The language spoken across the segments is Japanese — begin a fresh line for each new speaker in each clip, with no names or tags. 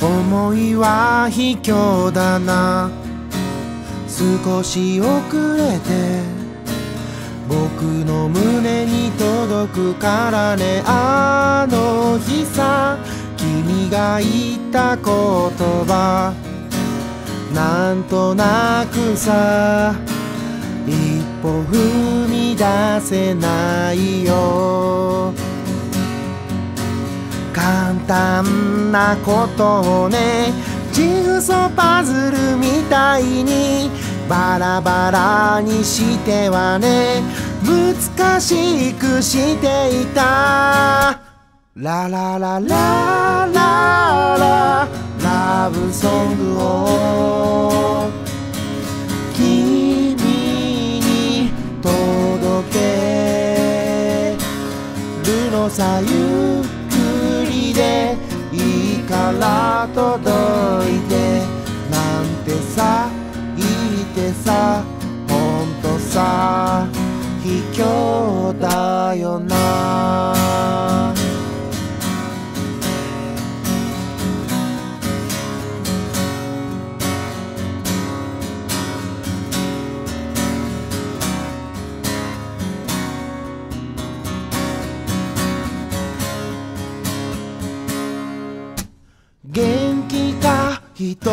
思いは卑怯だな少し遅れて僕の胸に届くからねあの日さ君が言った言葉なんとなくさ一歩踏み出せないよ簡単なことをねジグソーパズルみたいにバラバラにしてはね難しくしていた。ラララララララブソングを君に届けるのさ届いてなんてさ言ってさほんとさ卑怯。一言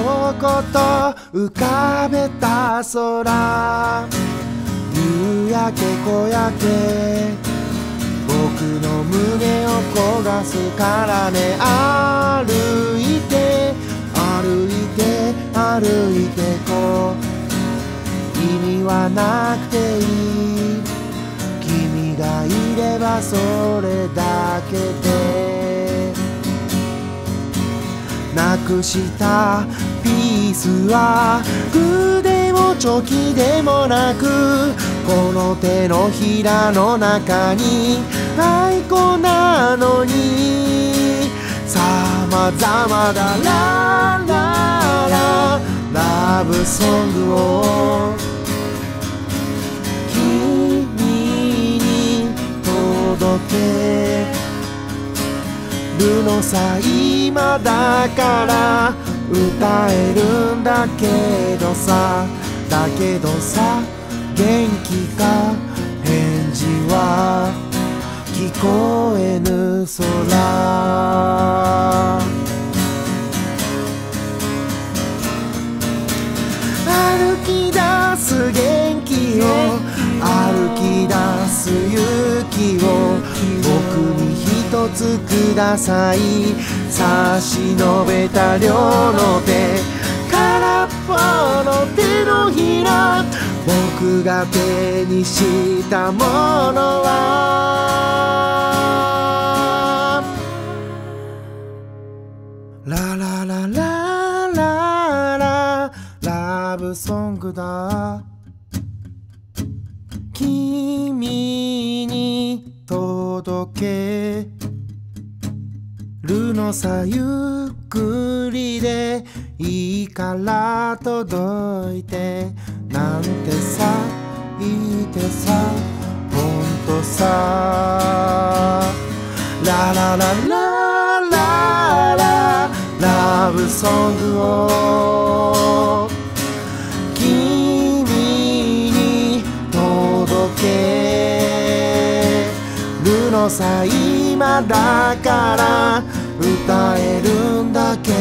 浮かべた空夕焼け小焼け僕の胸を焦がすからね歩いて歩いて歩いてこう意味はなくていい。君がいればそれくした。ピースはグーでもチョキでもなくこの手のひらの中にあいこなのに。さまざまだララララブソングを。さ今だから歌えるんだけどさ。だけどさ元気か？返事は？聞こえぬ空。歩き出す元気を。歩き出す勇気を。つください差し伸べた両の手空っぽの手のひら僕が手にしたものはラララララララブソングだ君に届けるのさゆっくりでいいから届いて。なんてさ言ってさほんとさ。ラララララララブソングを君に届けるのさ今だから歌えるんだけ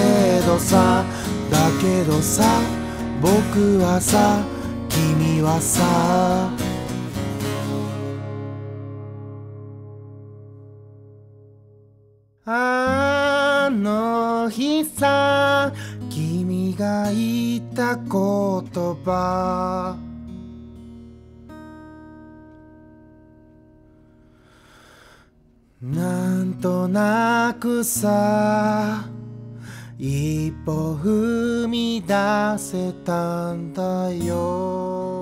どさ。だけどさ僕はさ君はさ。あの日さ君が言った言葉。なんとなくさ一歩踏み出せたんだよ。